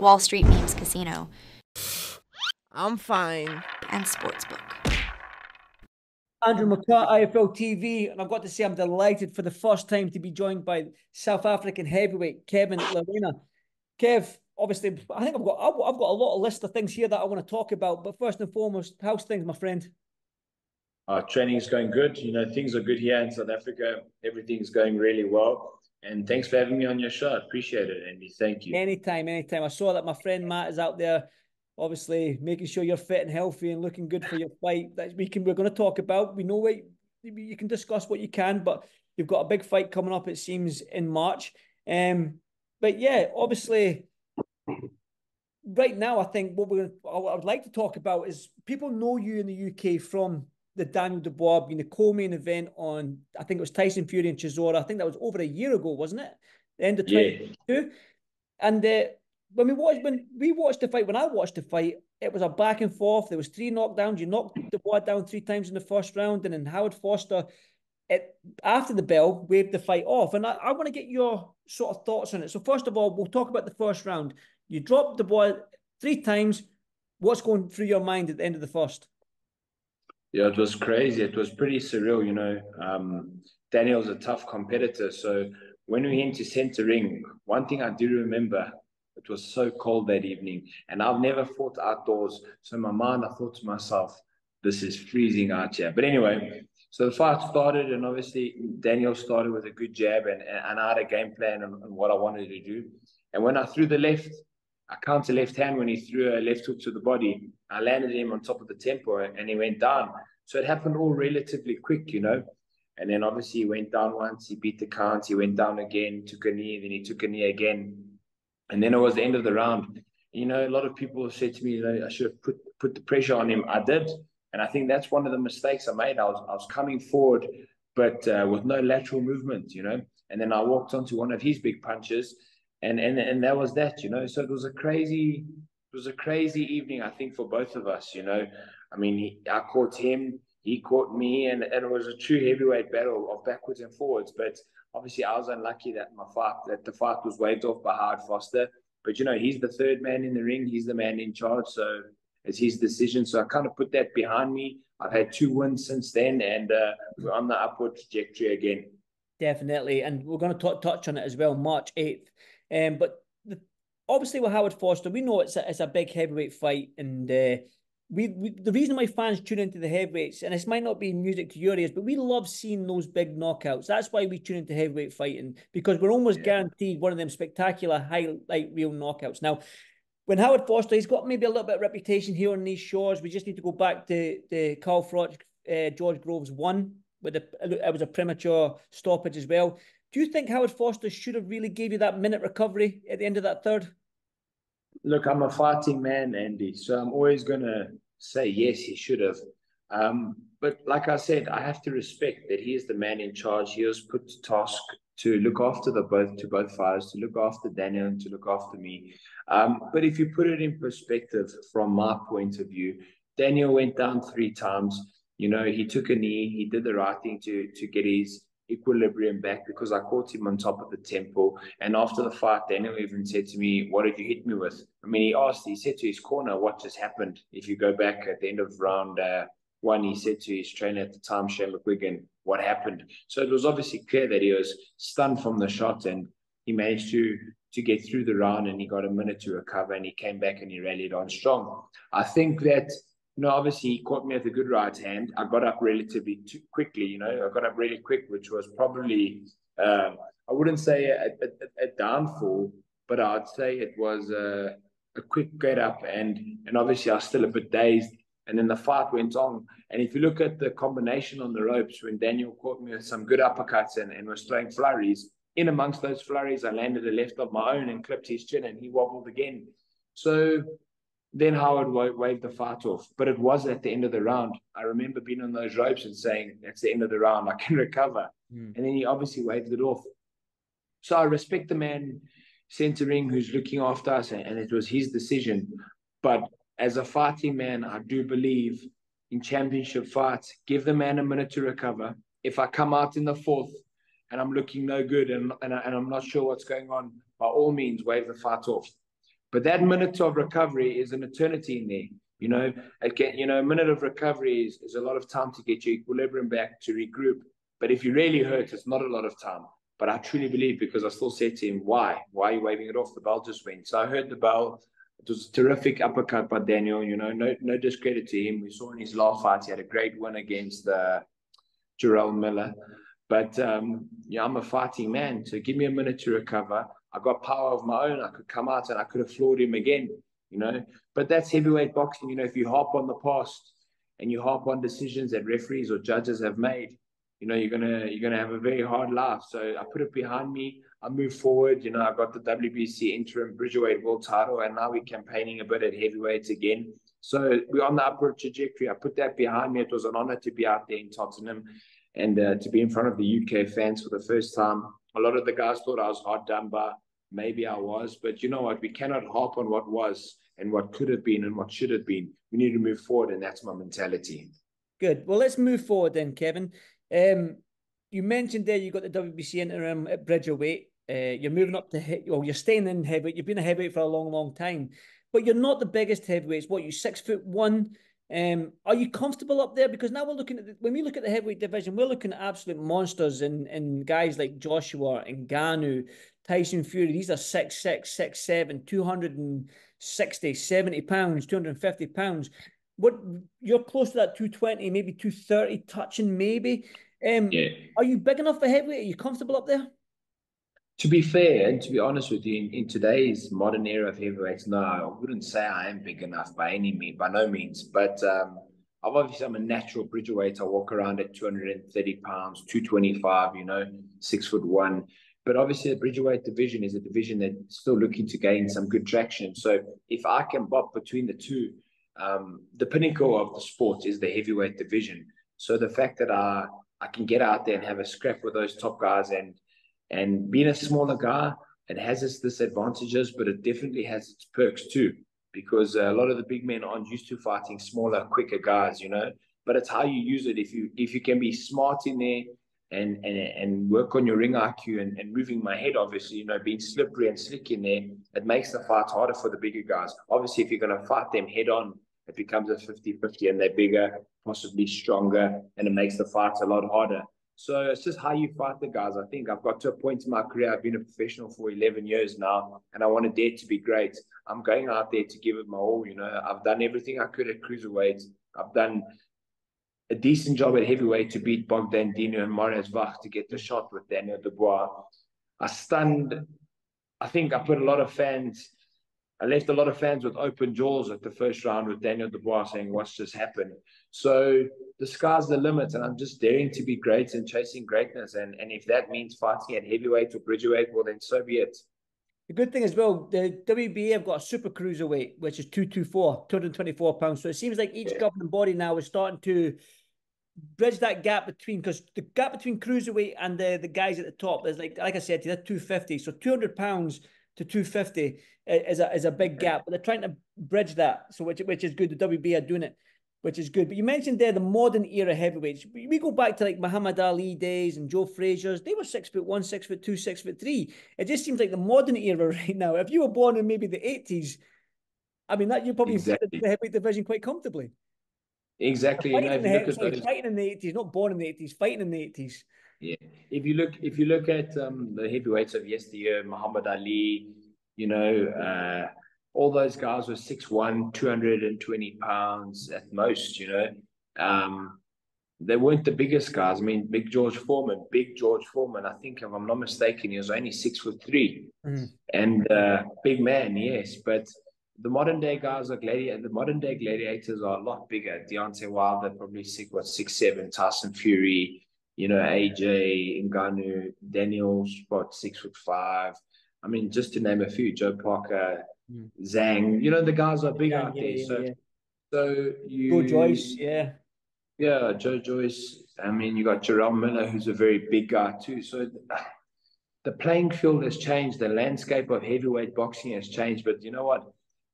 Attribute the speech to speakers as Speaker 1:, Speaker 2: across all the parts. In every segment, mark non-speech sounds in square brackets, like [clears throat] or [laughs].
Speaker 1: Wall Street Memes Casino,
Speaker 2: I'm fine.
Speaker 1: and Sportsbook.
Speaker 3: Andrew McCart, IFL TV, and I've got to say I'm delighted for the first time to be joined by South African heavyweight Kevin Lerena. Kev, obviously, I think I've got I've I've got a lot of list of things here that I want to talk about. But first and foremost, how's things, my friend?
Speaker 4: Uh, Our training is going good. You know, things are good here in South Africa. Everything's going really well. And thanks for having me on your show. I appreciate it, Andy. Thank you.
Speaker 3: Anytime, anytime. I saw that my friend Matt is out there, obviously making sure you're fit and healthy and looking good for your fight. That we can we're going to talk about. We know what you can discuss what you can, but you've got a big fight coming up. It seems in March. Um, but yeah, obviously, right now I think what we're I would like to talk about is people know you in the UK from the Daniel Dubois being the co-main event on I think it was Tyson Fury and Chisora. I think that was over a year ago, wasn't it? The end of
Speaker 4: Yeah.
Speaker 3: And uh, when we watched when we watched the fight, when I watched the fight, it was a back and forth. There was three knockdowns. You knocked Dubois down three times in the first round, and then Howard Foster, it, after the bell, waved the fight off. And I, I want to get your sort of thoughts on it. So first of all, we'll talk about the first round. You dropped Dubois three times. What's going through your mind at the end of the first?
Speaker 4: Yeah, it was crazy. It was pretty surreal, you know. Um, Daniel's a tough competitor. So when we went to center ring, one thing I do remember, it was so cold that evening. And I've never fought outdoors. So in my mind, I thought to myself, this is freezing out here. But anyway, so the fight started, and obviously Daniel started with a good jab, and, and I had a game plan on, on what I wanted to do. And when I threw the left, I counter left hand when he threw a left hook to the body. I landed him on top of the tempo and he went down. So it happened all relatively quick, you know. And then obviously he went down once, he beat the count, he went down again, took a knee, then he took a knee again. And then it was the end of the round. You know, a lot of people said to me, know, I should have put, put the pressure on him. I did. And I think that's one of the mistakes I made. I was, I was coming forward, but uh, with no lateral movement, you know. And then I walked onto one of his big punches and and and that was that, you know. So it was a crazy, it was a crazy evening, I think, for both of us, you know. I mean, he, I caught him, he caught me, and, and it was a true heavyweight battle of backwards and forwards. But obviously, I was unlucky that my fight, that the fight was waved off by Howard Foster. But you know, he's the third man in the ring, he's the man in charge, so it's his decision. So I kind of put that behind me. I've had two wins since then, and uh, we're on the upward trajectory again.
Speaker 3: Definitely, and we're going to touch on it as well, March eighth. Um, but the, obviously with Howard Foster, we know it's a, it's a big heavyweight fight, and uh, we, we the reason why fans tune into the heavyweights, and this might not be music to your ears, but we love seeing those big knockouts. That's why we tune into heavyweight fighting because we're almost
Speaker 4: Yeah.
Speaker 3: guaranteed one of them spectacular highlight real knockouts. Now, when Howard Foster, he's got maybe a little bit of reputation here on these shores. We just need to go back to the Carl Froch, uh, George Groves one, with a, it was a premature stoppage as well. Do you think Howard Foster should have really gave you that minute recovery at the end of that third?
Speaker 4: Look, I'm a fighting man, Andy, so I'm always going to say yes, he should have. Um, but like I said, I have to respect that he is the man in charge. He was put to task to look after the both to both fighters, to look after Daniel and to look after me. Um, but if you put it in perspective from my point of view, Daniel went down three times. You know, he took a knee, he did the right thing to to get his equilibrium back because I caught him on top of the temple. And after the fight, Daniel even said to me, What did you hit me with? I mean, he asked, he said to his corner, What just happened? If you go back at the end of round uh, one, he said to his trainer at the time, Shane McGuigan, What happened? So it was obviously clear that he was stunned from the shot and he managed to. To get through the round, and he got a minute to recover, and he came back and he rallied on strong. I think that you know, obviously he caught me at a good right hand. I got up relatively quickly, you know, I got up really quick, which was probably, um, I wouldn't say a, a, a, downfall, but I'd say it was a, a quick get up. And, and obviously I was still a bit dazed. And then the fight went on. And if you look at the combination on the ropes, when Daniel caught me with some good uppercuts and, and was throwing flurries, in amongst those flurries, I landed a left of my own and clipped his chin and he wobbled again. So then Howard waved the fight off. But it was at the end of the round. I remember being on those ropes and saying, That's the end of the round. I can [laughs] recover. Mm. And then he obviously waved it off. So I respect the man centering who's looking after us, and it was his decision. But as a fighting man, I do believe in championship fights, give the man a minute to recover. If I come out in the fourth and I'm looking no good and, and, I, and I'm not sure what's going on, by all means, wave the fight off. But that minute of recovery is an eternity in there. You know, again, you know, a minute of recovery is, is a lot of time to get your equilibrium back to regroup. But if you really hurt, it's not a lot of time. But I truly believe because I still said to him, why? Why are you waving it off? The bell just went. So I heard the bell. It was a terrific uppercut by Daniel. You know, no no discredit to him. We saw in his last fight, he had a great win against uh, Jarrell Miller. But um, yeah, I'm a fighting man. So give me a minute to recover. I got power of my own. I could come out and I could have floored him again, you know. But that's heavyweight boxing. You know, if you harp on the past and you harp on decisions that referees or judges have made, you know, you're gonna you're gonna have a very hard life. So I put it behind me. I move forward. You know, I got the WBC interim Bridgerweight world title, and now we're campaigning a bit at heavyweights again. So we're on the upward trajectory. I put that behind me. It was an honor to be out there in Tottenham and uh, to be in front of the UK fans for the first time. A lot of the guys thought I was hard done by. Maybe I was, but you know what? We cannot harp on what was and what could have been and what should have been. We need to move forward, and that's my mentality.
Speaker 3: Good. Well, let's move forward then, Kevin. Um, you mentioned there you got the WBC interim at Bridgerweight. Uh, you're moving up to hit, well, you're staying in heavyweight. You've been a heavyweight for a long, long time, but you're not the biggest heavyweights. What you six foot one? Um, are you comfortable up there? Because now we're looking at the, when we look at the heavyweight division, we're looking at absolute monsters and and guys like Joshua and Ngannou, Tyson Fury. These are six, six, six, seven, 260, 70 pounds, 250 pounds. What you're close to that 220, maybe 230 touching, maybe. Um,
Speaker 4: yeah.
Speaker 3: Are you big enough for heavyweight? Are you comfortable up there?
Speaker 4: To be fair, and to be honest with you, in, in today's modern era of heavyweights, no, I wouldn't say I am big enough by any means, by no means. But um, I've obviously I'm a natural bridgerweight. I walk around at 230 pounds, 225, you know, six foot one. But obviously, the bridge bridgerweight division is a division that's still looking to gain some good traction. So if I can bop between the two, um, the pinnacle of the sport is the heavyweight division. So the fact that I I can get out there and have a scrap with those top guys and and being a smaller guy, it has its disadvantages, but it definitely has its perks too. Because a lot of the big men aren't used to fighting smaller, quicker guys, you know. But it's how you use it. If you if you can be smart in there and and, and work on your ring IQ and, and moving my head, obviously, you know, being slippery and slick in there, it makes the fight harder for the bigger guys. Obviously, if you're going to fight them head on, it becomes a 50-50 and they're bigger, possibly stronger, and it makes the fight a lot harder. So it's just how you fight the guys. I think I've got to a point in my career. I've been a professional for 11 years now, and I want to dare to be great. I'm going out there to give it my all. You know, I've done everything I could at cruiserweight. I've done a decent job at heavyweight to beat Bogdan Dinu and Mariusz Wach to get the shot with Daniel Dubois. I stunned. I think I put a lot of fans. I left a lot of fans with open jaws at the first round with Daniel Dubois saying, "What's just happened?" So the sky's the limit, and I'm just daring to be great and chasing greatness. And and if that means fighting at heavyweight or bridgerweight, well then so be it.
Speaker 3: The good thing as well, the WBA have got a super cruiserweight, which is 224, 224 pounds. So it seems like each yeah. governing body now is starting to bridge that gap between because the gap between cruiserweight and the, the guys at the top is like like I said, that's 250. So 200 pounds to 250 is a is a big gap, but they're trying to bridge that. So which which is good. The WBA are doing it which is good. But you mentioned there the modern era heavyweights. We go back to like Muhammad Ali days and Joe Frazier's. They were six foot one, six foot two, six foot three. It just seems like the modern era [laughs] right now. If you were born in maybe the eighties, I mean that you probably exactly. fit the heavyweight division quite comfortably.
Speaker 4: Exactly.
Speaker 3: Fighting, in the, sorry, fighting in the eighties, not born in the eighties, fighting in the eighties.
Speaker 4: Yeah. If you look, if you look at um, the heavyweights of yesteryear, Muhammad Ali, you know. Uh, all those guys were 6'1, 220 pounds at most, you know. Um, they weren't the biggest guys. I mean, Big George Foreman, Big George Foreman, I think, if I'm not mistaken, he was only six foot three. Mm. And uh, big man, yes. But the modern day guys are gladiators. The modern day gladiators are a lot bigger. Deontay Wilder, probably six, what, six, seven. Tyson Fury, you know, AJ, Ngannou, Daniel, what, six foot five. I mean, just to name a few, Joe Parker, mm. Zhang. You know, the guys are big yeah, out yeah, there. Yeah, so, so you.
Speaker 3: Joe Joyce, yeah.
Speaker 4: Yeah, Joe Joyce. I mean, you got Jarrell Miller, who's a very big guy too. So the playing field has changed. The landscape of heavyweight boxing has changed. But you know what?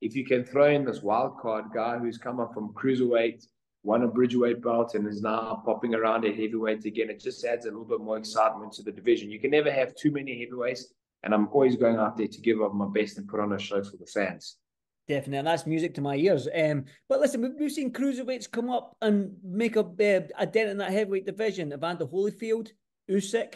Speaker 4: If you can throw in this wild card guy who's come up from cruiserweight, won a bridgeweight belt, and is now popping around at heavyweight again, it just adds a little bit more excitement to the division. You can never have too many heavyweights and I'm always going out there to give up my best and put on a show for the fans.
Speaker 3: Definitely, and that's music to my ears. Um, but listen, we've, seen cruiserweights come up and make a, uh, a dent in that heavyweight division. Evander Holyfield, Usyk.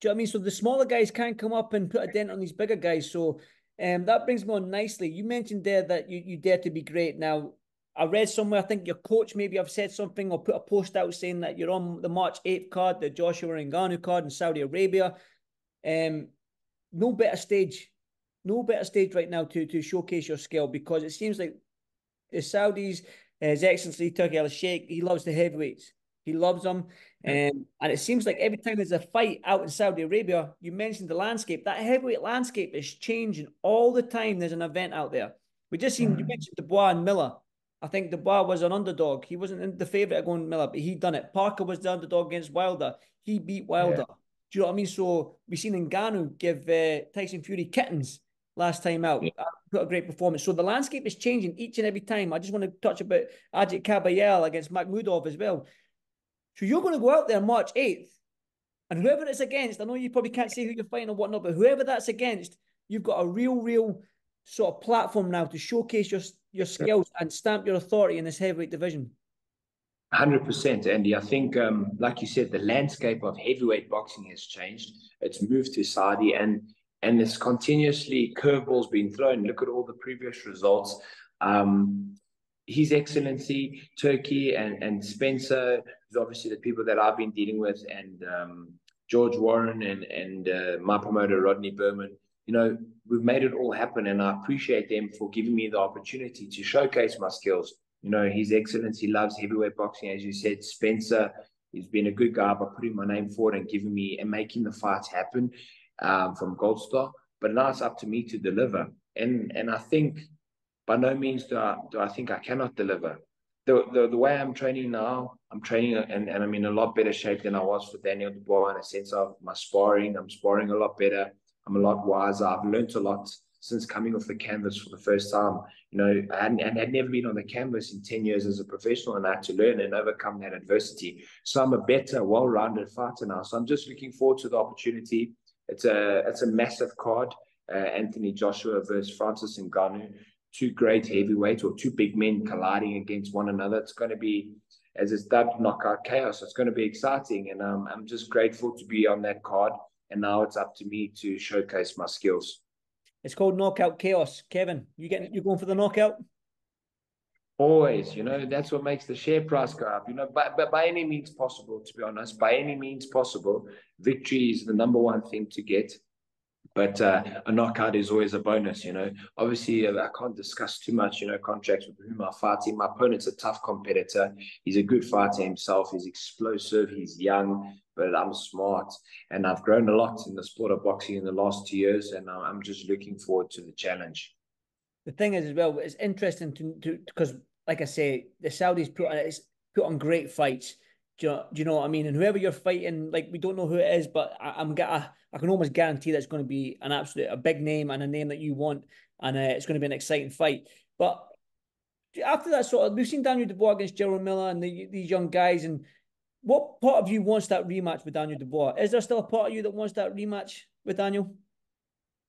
Speaker 3: Do you know what I mean? So the smaller guys can come up and put a dent on these bigger guys. So um, that brings me on nicely. You mentioned there that you, you dare to be great. Now, I read somewhere, I think your coach maybe have said something or put a post out saying that you're on the March 8th card, the Joshua Ngannou card in Saudi Arabia. Um, no better stage no better stage right now to to showcase your skill because it seems like the Saudis, His Excellency Turki Al Sheikh, he loves the heavyweights. He loves them. Um, and it seems like every time there's a fight out in Saudi Arabia, you mentioned the landscape. That heavyweight landscape is changing all the time. There's an event out there. We just seen, mm. you mentioned Dubois and Miller. I think Dubois was an underdog. He wasn't the favourite of going Miller, but he done it. Parker was the underdog against Wilder. He beat Wilder. Yeah. Do you know what I mean? So we've seen Ngannou give uh, Tyson Fury kittens last time out. Yeah. Put a great performance. So the landscape is changing each and every time. I just want to touch about Agit Kabayel against Makhmudov as well. So you're going to go out there March 8th, and whoever it's against, I know you probably can't say who you're fighting or whatnot, but whoever that's against, you've got a real, real sort of platform now to showcase your your skills and stamp your authority in this heavyweight division.
Speaker 4: 100%, Andy. I think, um, like you said, the landscape of heavyweight boxing has changed. It's moved to Saudi, and and there's continuously curveballs being thrown. Look at all the previous results. Um, His Excellency, Turki and, and Spencer, is obviously the people that I've been dealing with, and um, George Warren and, and uh, my promoter, Rodney Berman. You know, we've made it all happen, and I appreciate them for giving me the opportunity to showcase my skills. You know, His Excellency loves heavyweight boxing, as you said. Spencer, he's been a good guy by putting my name forward and giving me and making the fights happen um, from Gold Star. But now it's up to me to deliver. And and I think by no means do I do I think I cannot deliver. The, the, the way I'm training now, I'm training and, and I'm in a lot better shape than I was for Daniel Dubois in a sense of my sparring. I'm sparring a lot better. I'm a lot wiser. I've learned a lot since coming off the canvas for the first time. You know, I and had never been on the canvas in 10 years as a professional and I had to learn and overcome that adversity. So I'm a better, well-rounded fighter now. So I'm just looking forward to the opportunity it's a it's a massive card. Uh, Anthony Joshua versus Francis Ngannou, two great heavyweights or two big men colliding against one another. It's going to be, as it's dubbed, knockout chaos. It's going to be exciting, and um, I'm just grateful to be on that card. And now it's up to me to showcase my skills.
Speaker 3: It's called knockout chaos, Kevin. You getting you going for the knockout?
Speaker 4: Always, you know, that's what makes the share price go up. You know, but, but by any means possible, to be honest, by any means possible, victory is the number one thing to get. But uh, a knockout is always a bonus, you know. Obviously, uh, I can't discuss too much, you know, contracts with whom I'm fighting. My opponent's a tough competitor. He's a good fighter himself. He's explosive. He's young, but I'm smart. And I've grown a lot in the sport of boxing in the last two years. And I'm just looking forward to the challenge
Speaker 3: the thing is as well, it's interesting to because like I say, the Saudis put on it's put on great fights. Do you, know, do you know what I mean? And whoever you're fighting, like we don't know who it is, but I, am I, I can almost guarantee that's going to be an absolute a big name and a name that you want, and uh, it's going to be an exciting fight. But after that sort of, we've seen Daniel Dubois against Jarrell Miller and the, these young guys, and what part of you wants that rematch with Daniel Dubois? Is there still a part of you that wants that rematch with Daniel?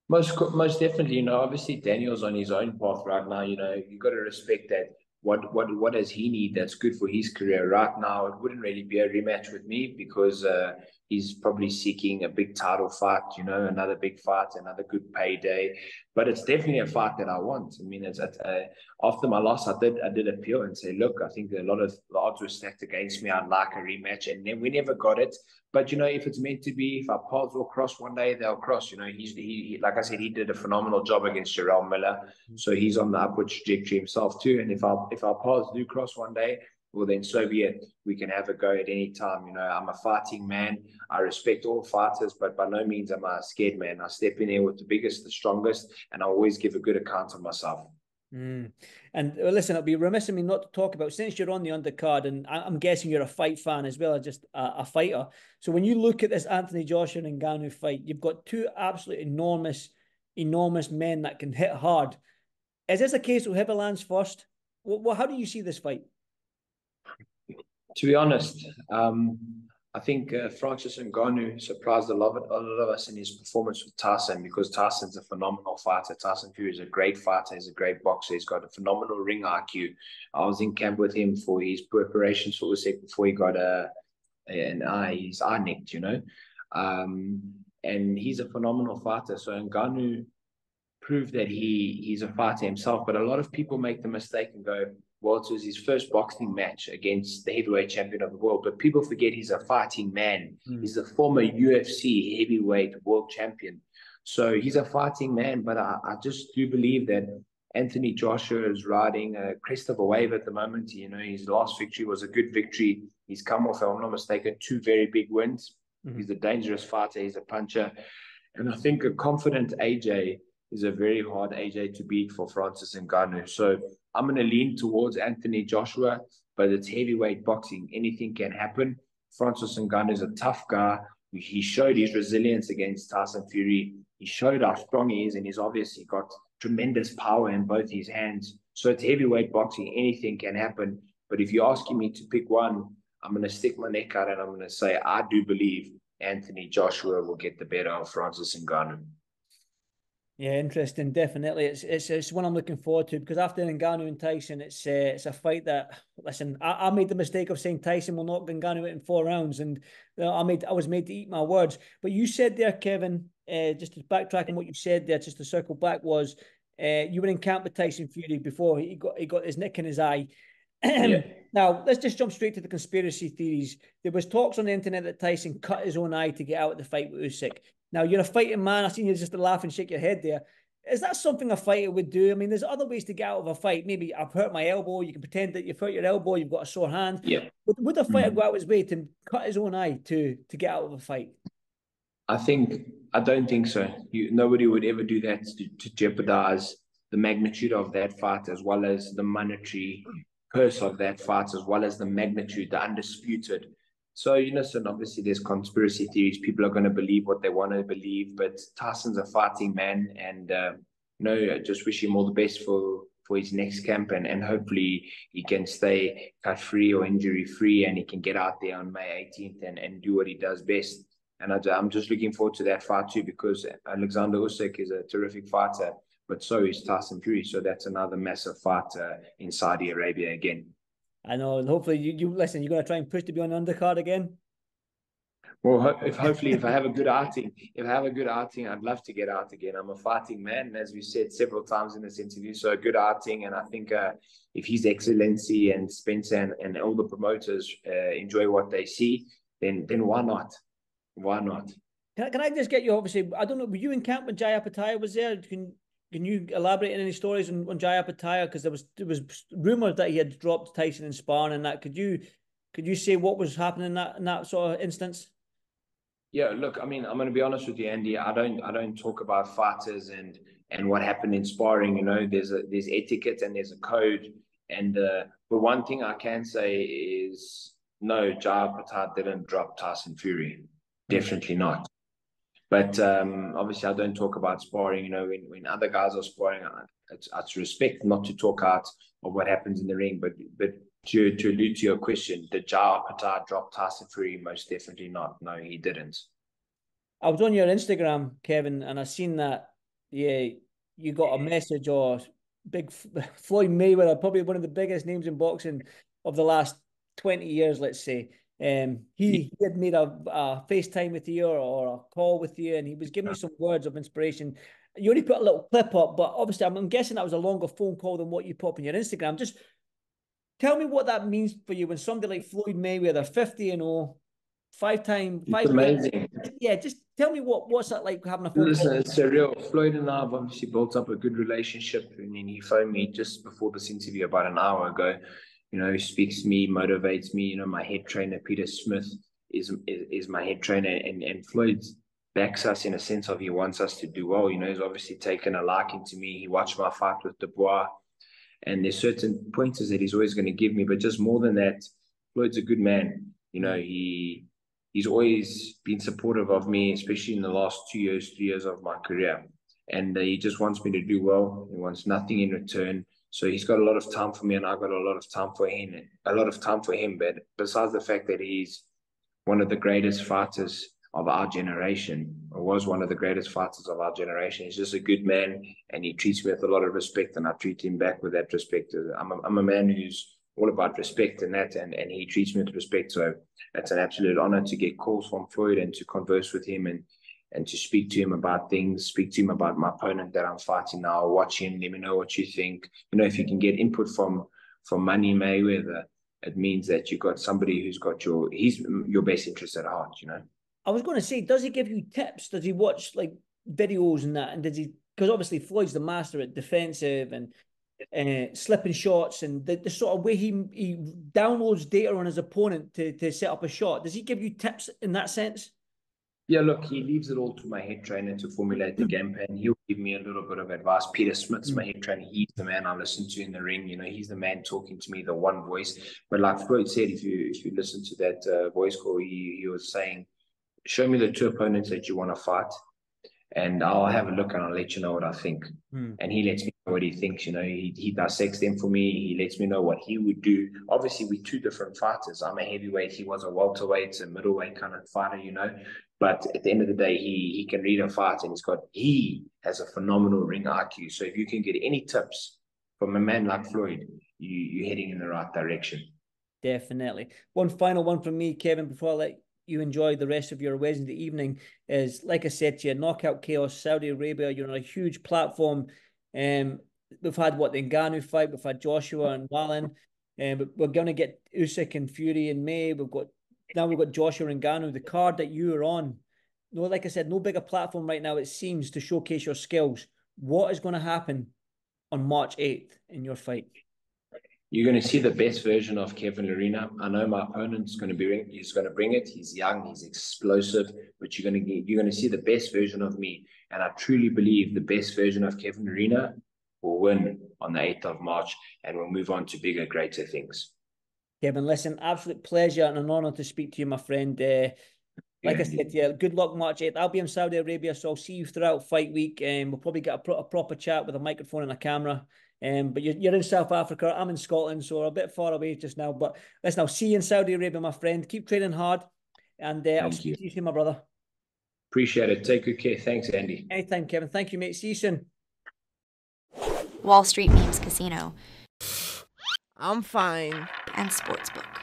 Speaker 4: Most most definitely, you know, obviously Daniel's on his own path right now. You know, you got to respect that. What what what does he need that's good for his career right now? It wouldn't really be a rematch with me because uh, he's probably seeking a big title fight. You know, another big fight, another good payday. But it's definitely a fight that I want. I mean, it's, uh, after my loss, I did I did appeal and say, look, I think a lot of the odds were stacked against me. I'd like a rematch, and then we never got it. But you know, if it's meant to be, if our paths will cross one day, they'll cross. You know, he's he, he like I said, he did a phenomenal job against Jarrell Miller, mm-hmm. so he's on the upward trajectory himself too. And if our if our paths do cross one day, well then so be it. We can have a go at any time. You know, I'm a fighting man. I respect all fighters, but by no means am I a scared man. I step in here with the biggest, the strongest, and I always give a good account of myself.
Speaker 3: Mm. And well, listen, it'll be remiss of me not to talk about since you're on the undercard, and I'm guessing you're a fight fan as well as just a, a fighter. So when you look at this Anthony Joshua and Ngannou fight, you've got two absolutely enormous, enormous men that can hit hard. Is this a case of whoever lands first? Well, how do you see this fight?
Speaker 4: To be honest, um, I think uh, Francis Ngannou surprised a lot, of, a lot of us in his performance with Tyson because Tyson's a phenomenal fighter. Tyson Fury is a great fighter. He's a great boxer. He's got a phenomenal ring IQ. I was in camp with him for his preparations for Usyk before he got a, an eye, his eye nicked, you know. Um, and he's a phenomenal fighter. So Ngannou proved that he he's a fighter himself. But a lot of people make the mistake and go, well, it was his first boxing match against the heavyweight champion of the world. But people forget he's a fighting man. Mm. He's a former UFC heavyweight world champion. So he's a fighting man. But I, I just do believe that Anthony Joshua is riding a crest of a wave at the moment. You know, his last victory was a good victory. He's come off, if I'm not mistaken, two very big wins. Mm-hmm. He's a dangerous fighter. He's a puncher. And I think a confident AJ is a very hard AJ to beat for Francis Ngannou. So I'm going to lean towards Anthony Joshua, but it's heavyweight boxing. Anything can happen. Francis Ngannou is a tough guy. He showed his resilience against Tyson Fury. He showed how strong he is, and he's obviously got tremendous power in both his hands. So it's heavyweight boxing. Anything can happen. But if you're asking me to pick one, I'm going to stick my neck out and I'm going to say I do believe Anthony Joshua will get the better of Francis Ngannou.
Speaker 3: Yeah, interesting. Definitely, it's it's it's one I'm looking forward to because after Ngannou and Tyson, it's uh, it's a fight that listen. I, I made the mistake of saying Tyson will knock Ngannou out in four rounds, and you know, I made I was made to eat my words. But you said there, Kevin, uh, just to backtrack on what you said there, just to circle back was uh, you were in camp with Tyson Fury before he got he got his nick in his eye. [clears throat] yeah. Now let's just jump straight to the conspiracy theories. There was talks on the internet that Tyson cut his own eye to get out of the fight with Usyk. Now you're a fighting man. I seen you just laugh and shake your head there. Is that something a fighter would do? I mean, there's other ways to get out of a fight. Maybe I've hurt my elbow. You can pretend that you've hurt your elbow. You've got a sore hand.
Speaker 4: Yeah.
Speaker 3: Would, would a fighter mm-hmm. go out his way to cut his own eye to to get out of a fight?
Speaker 4: I think I don't think so. You, nobody would ever do that to, to jeopardize the magnitude of that fight, as well as the monetary purse of that fight, as well as the magnitude, the undisputed so, you know, so obviously there's conspiracy theories. People are going to believe what they want to believe, but Tyson's a fighting man. And, uh, you know, I just wish him all the best for, for his next camp. And, and hopefully he can stay cut free or injury free and he can get out there on May 18th and, and do what he does best. And I, I'm just looking forward to that fight too, because Alexander Usyk is a terrific fighter, but so is Tyson Fury. So that's another massive fight uh, in Saudi Arabia again.
Speaker 3: I know, and hopefully you, you listen. You're going to try and push to be on undercard again.
Speaker 4: Well, if hopefully if I have a good outing, if I have a good outing, I'd love to get out again. I'm a fighting man, as we said several times in this interview. So a good outing, and I think uh, if His Excellency and Spencer and, and all the promoters uh, enjoy what they see, then then why not? Why not?
Speaker 3: Can I, can I just get you? Obviously, I don't know. Were you in camp when Jai Opetaia was there? Can can you elaborate on any stories on, on Jai Opetaia? Because there was there was rumours that he had dropped Tyson in sparring and that. Could you could you say what was happening in that in that sort of instance?
Speaker 4: Yeah, look, I mean, I'm going to be honest with you, Andy. I don't I don't talk about fighters and and what happened in sparring. You know, there's a there's etiquette and there's a code. And uh, but one thing I can say is no, Jai Opetaia didn't drop Tyson Fury. Definitely not. But um, obviously, I don't talk about sparring. You know, when, when other guys are sparring, it's, it's respect not to talk out of what happens in the ring. But but to, to allude to your question, did Jai Opetaia drop Tyson Fury? Most definitely not. No, he didn't.
Speaker 3: I was on your Instagram, Kevin, and I seen that. Yeah, you got a message or big [laughs] Floyd Mayweather, probably one of the biggest names in boxing of the last twenty years, let's say. Um, he, he had made a, a FaceTime with you or, or, a call with you, and he was giving you some words of inspiration. You only put a little clip up, but obviously, I'm, I'm guessing that was a longer phone call than what you put up on your Instagram. Just tell me what that means for you when somebody like Floyd Mayweather, 50 and 0, five time, five.
Speaker 4: amazing.
Speaker 3: Yeah, just tell me what what's that like having a phone
Speaker 4: Listen,
Speaker 3: call?
Speaker 4: it's surreal. Floyd and I have obviously built up a good relationship, and then he phoned me just before this interview about an hour ago you know, speaks to me, motivates me. You know, my head trainer, Peter Smith, is is, is my head trainer, and, and Floyd backs us in a sense of he wants us to do well. You know, he's obviously taken a liking to me. He watched my fight with Dubois, and there's certain pointers that he's always going to give me. But just more than that, Floyd's a good man. You know, he he's always been supportive of me, especially in the last two years, three years of my career. And uh, he just wants me to do well. He wants nothing in return. So he's got a lot of time for me, and I've got a lot of time for him. A lot of time for him. But besides the fact that he's one of the greatest fighters of our generation, or was one of the greatest fighters of our generation. He's just a good man, and he treats me with a lot of respect, and I treat him back with that respect. I'm a, I'm a man who's all about respect and that, and, and he treats me with respect. So it's an absolute honor to get calls from Floyd and to converse with him and and to speak to him about things, speak to him about my opponent that I'm fighting now, watch him, let me know what you think. You know, if you can get input from from Money Mayweather, it means that you've got somebody who's got your he's your best interest at heart, you know.
Speaker 3: I was going to say, does he give you tips? Does he watch like videos and that? And does he? Because obviously Floyd's the master at defensive and uh, slipping shots and the, the sort of way he he downloads data on his opponent to to set up a shot. Does he give you tips in that sense?
Speaker 4: Yeah, look, he leaves it all to my head trainer to formulate the game plan. He'll give me a little bit of advice. Peter Smith's my head trainer. He's the man I listen to in the ring. You know, he's the man talking to me, the one voice. But like Floyd said, if you if you listen to that uh, voice call, he, he was saying show me the two opponents that you want to fight, and I'll have a look and I'll let you know what I think.
Speaker 3: Hmm.
Speaker 4: And he lets me know what he thinks. You know, he, he dissects them for me. He lets me know what he would do. Obviously, we're two different fighters. I'm a heavyweight. He was a welterweight, a middleweight kind of fighter. You know, but at the end of the day, he he can read a fight, and he's got he has a phenomenal ring IQ. So if you can get any tips from a man like Floyd, you you're heading in the right direction.
Speaker 3: Definitely. One final one from me, Kevin, before I let you enjoy the rest of your Wednesday evening is, like I said to you, Knockout Chaos, Saudi Arabia. You're on a huge platform. Um, we've had what the Ngannou fight, we've had Joshua and Wallin, and um, we're going to get Usyk and Fury in May. We've got now we've got Joshua Ngannou. The card that you are on, no, like I said, no bigger platform right now. It seems to showcase your skills. What is going to happen on March eighth in your fight?
Speaker 4: You're going to see the best version of Kevin Lerena. I know my opponent's going to be he's going to bring it. He's young, he's explosive, but you're going to get you're going to see the best version of me. And I truly believe the best version of Kevin Lerena will win on the 8th of March and we'll move on to bigger, greater things.
Speaker 3: Kevin, listen, absolute pleasure and an honor to speak to you, my friend. Uh, like. I said to you, good luck March 8th. I'll be in Saudi Arabia, so I'll see you throughout fight week. And um, we'll probably get a, pro- a proper chat with a microphone and a camera. Um, but you're, you're in South Africa. I'm in Scotland, so we're a bit far away just now. But listen, I'll see you in Saudi Arabia, my friend. Keep training hard, and uh, I'll see you soon, my brother.
Speaker 4: Appreciate it. Take good care. Thanks, Andy.
Speaker 3: Anytime, Kevin. Thank you, mate. See you soon.
Speaker 1: Wall Street Memes Casino.
Speaker 2: I'm fine.
Speaker 1: And Sportsbook.